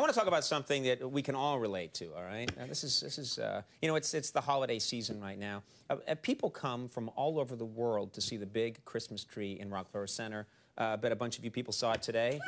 I want to talk about something that we can all relate to. All right, now, this is this is uh, you know it's it's the holiday season right now. Uh, uh, people come from all over the world to see the big Christmas tree in Rockefeller Center. Uh, I bet a bunch of you people saw it today.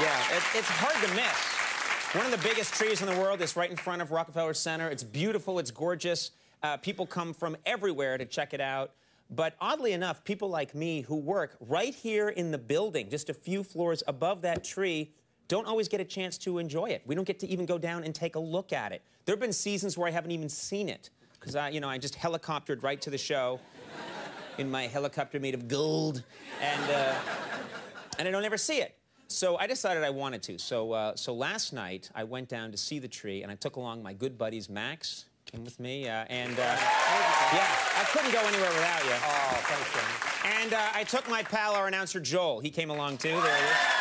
Yeah, it, it's hard to miss. One of the biggest trees in the world is right in front of Rockefeller Center. It's beautiful. It's gorgeous. Uh, people come from everywhere to check it out. But oddly enough, people like me who work right here in the building, just a few floors above that tree, don't always get a chance to enjoy it. We don't get to even go down and take a look at it. There have been seasons where I haven't even seen it because I, you know, I just helicoptered right to the show in my helicopter made of gold, and uh, and I don't ever see it. So I decided I wanted to. So uh, so last night I went down to see the tree, and I took along my good buddies Max came with me, uh, and uh, yeah, I couldn't go anywhere without you. Oh, thanks, Danny. And uh, I took my pal, our announcer Joel. He came along too. There he is.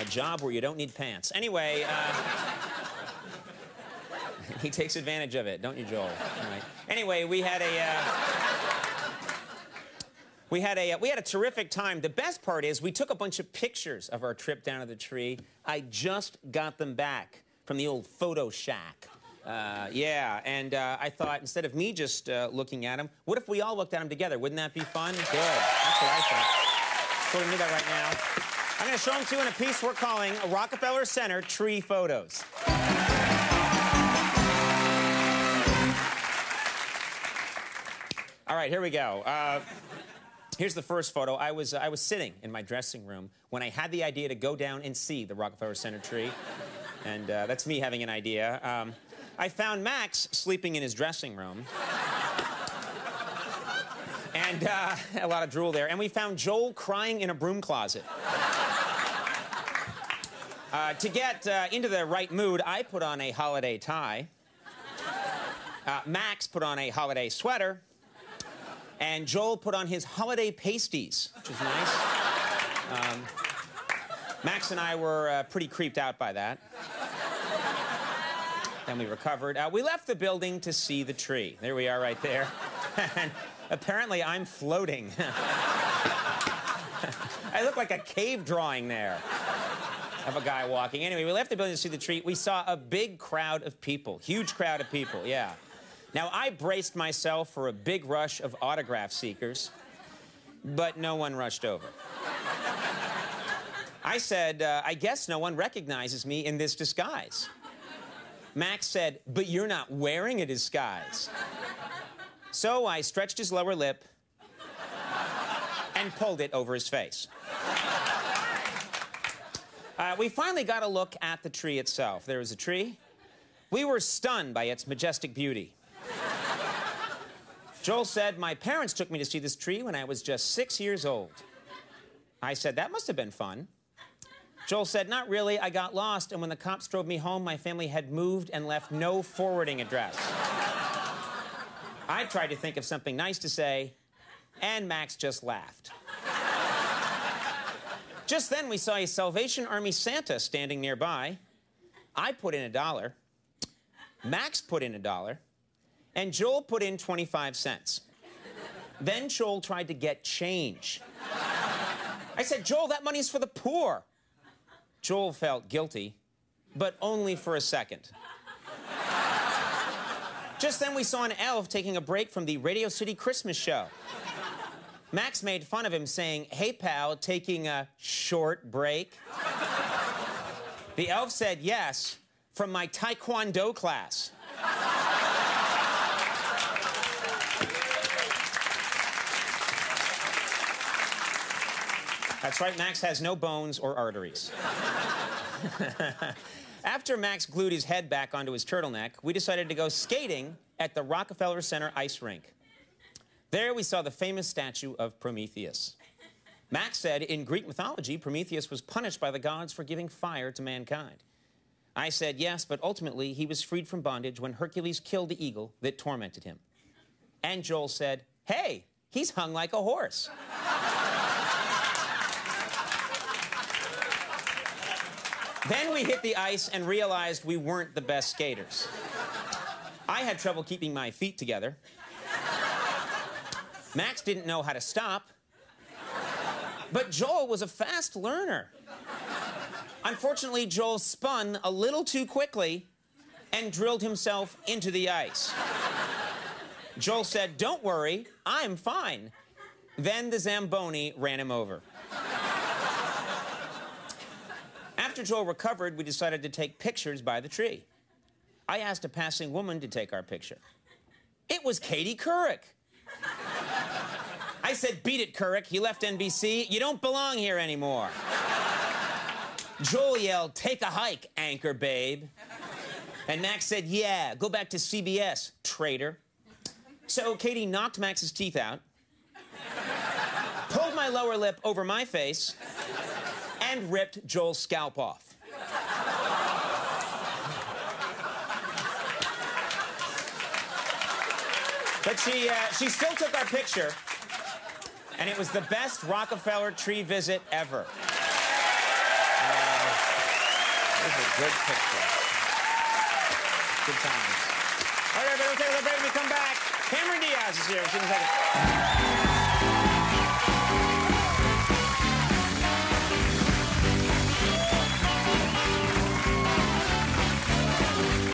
A job where you don't need pants. Anyway, uh, he takes advantage of it, don't you, Joel? Right. Anyway, we had a. Uh, we had a we had a terrific time. The best part is we took a bunch of pictures of our trip down to the tree. I just got them back from the old photo shack. Uh, yeah, and uh, I thought instead of me just uh, looking at them, what if we all looked at them together? Wouldn't that be fun? Good. That's what I we're do that right now. I'm gonna show them to you in a piece we're calling Rockefeller Center Tree Photos. All right, here we go. Uh, here's the first photo. I was, I was sitting in my dressing room when I had the idea to go down and see the Rockefeller Center tree. And uh, that's me having an idea. Um, I found Max sleeping in his dressing room. and uh, a lot of drool there. And we found Joel crying in a broom closet. Uh, to get uh, into the right mood, I put on a holiday tie. Uh, Max put on a holiday sweater. And Joel put on his holiday pasties, which is nice. Um, Max and I were uh, pretty creeped out by that. Then we recovered. Uh, we left the building to see the tree. There we are, right there. and apparently, I'm floating. I look like a cave drawing there of a guy walking. Anyway, we left the building to see the tree. We saw a big crowd of people, huge crowd of people, yeah. Now, I braced myself for a big rush of autograph seekers, but no one rushed over. I said, uh, I guess no one recognizes me in this disguise. Max said, But you're not wearing a disguise. So I stretched his lower lip and pulled it over his face. Uh, we finally got a look at the tree itself. There was a tree. We were stunned by its majestic beauty. Joel said, My parents took me to see this tree when I was just six years old. I said, That must have been fun. Joel said, Not really. I got lost, and when the cops drove me home, my family had moved and left no forwarding address. I tried to think of something nice to say, and Max just laughed. Just then, we saw a Salvation Army Santa standing nearby. I put in a dollar. Max put in a dollar. And Joel put in 25 cents. Then Joel tried to get change. I said, Joel, that money's for the poor. Joel felt guilty, but only for a second. Just then, we saw an elf taking a break from the Radio City Christmas show. Max made fun of him, saying, Hey, pal, taking a short break? the elf said, Yes, from my Taekwondo class. That's right, Max has no bones or arteries. After Max glued his head back onto his turtleneck, we decided to go skating at the Rockefeller Center ice rink. There we saw the famous statue of Prometheus. Max said in Greek mythology, Prometheus was punished by the gods for giving fire to mankind. I said yes, but ultimately he was freed from bondage when Hercules killed the eagle that tormented him. And Joel said, Hey, he's hung like a horse. Then we hit the ice and realized we weren't the best skaters. I had trouble keeping my feet together. Max didn't know how to stop. But Joel was a fast learner. Unfortunately, Joel spun a little too quickly and drilled himself into the ice. Joel said, Don't worry, I'm fine. Then the Zamboni ran him over. After Joel recovered, we decided to take pictures by the tree. I asked a passing woman to take our picture. It was Katie Couric. I said, Beat it, Couric. You left NBC. You don't belong here anymore. Joel yelled, Take a hike, anchor babe. And Max said, Yeah, go back to CBS, traitor. So Katie knocked Max's teeth out, pulled my lower lip over my face, and ripped Joel's scalp off. But she, uh, she still took our picture, and it was the best Rockefeller tree visit ever. Uh, it was a good picture. Good times. All right, everybody, we'll take a little break when we come back. Cameron Diaz is here.